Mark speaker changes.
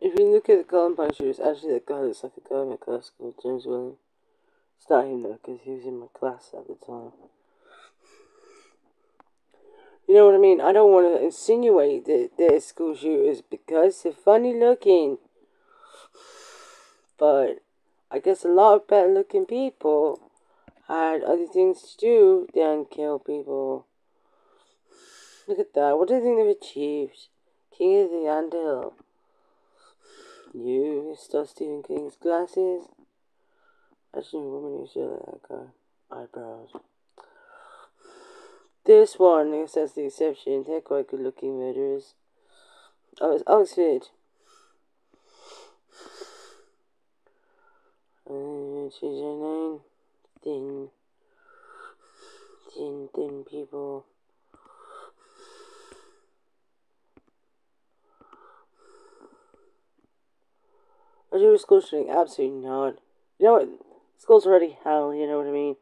Speaker 1: If you look at the Columbine shooters, actually the guy looks like a guy in my class called James Williams. It's not him though, because he was in my class at the time. You know what I mean? I don't want to insinuate that they're school shooters because they're funny looking. But I guess a lot of better looking people had other things to do than kill people. Look at that. What do you think they've achieved? King of the Andal. You still Stephen King's glasses? Actually, a woman who's still that guy. Eyebrows. This one, I that's the exception. They're quite good looking murderers. Oh, it's Oxford. Uh, her name. Thin. Thin, thin people. I do school shooting? Absolutely not. You know what? School's already hell, you know what I mean?